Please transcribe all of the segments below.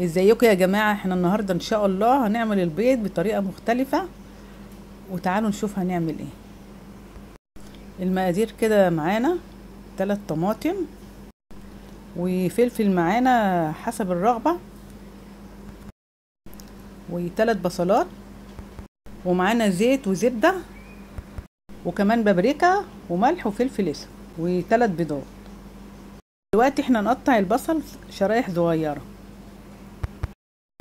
ازيكم يا جماعة؟ إحنا النهاردة ان شاء الله هنعمل البيض بطريقة مختلفة. وتعالوا نشوف هنعمل إيه. المقادير كده معانا. تلات طماطم. وفلفل معانا حسب الرغبة. وتلات بصلات. ومعانا زيت وزبدة. وكمان بابريكا وملح وفلفل أسود. وتلات بيضات. دلوقتي إحنا نقطع البصل شرايح صغيرة.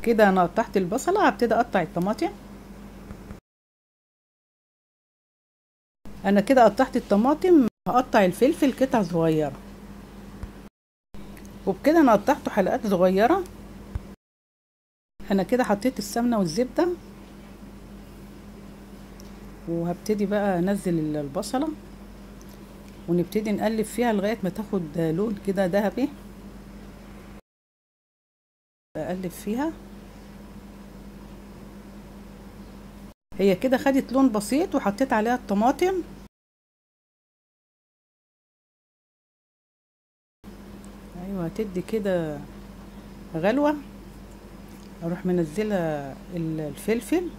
كده أنا قطعت البصلة هبتدي أقطع الطماطم. أنا كده قطعت الطماطم هقطع الفلفل قطع صغيرة. وبكده أنا قطعته حلقات صغيرة. أنا كده حطيت السمنة والزبدة. وهبتدي بقى أنزل البصلة. ونبتدي نقلب فيها لغاية ما تاخد لون كده ذهبي. أقلب فيها. هي كده خدت لون بسيط وحطيت عليها الطماطم. أيوه هتدي كده غلوة. أروح منزلة الفلفل.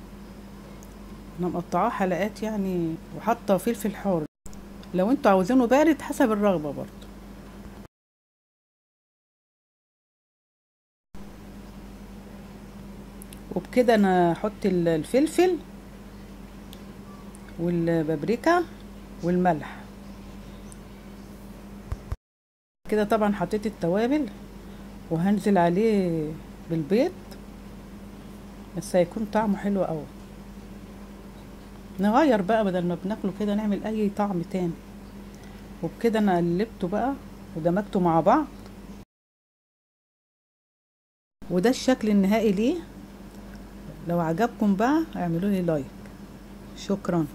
أنا مقطعاه حلقات يعني وحاطة فلفل حار. لو أنتوا عاوزينه بارد حسب الرغبة برضه. وبكده أنا أحط الفلفل. والبابريكا والملح. كده طبعا حطيت التوابل وهنزل عليه بالبيض. بس هيكون طعمه حلو قوي نغير بقى بدل ما بناكله كده نعمل أي طعم تاني. وبكده أنا قلبته بقى ودمجته مع بعض. وده الشكل النهائي ليه. لو عجبكم بقى اعملوا لي لايك. شكرا.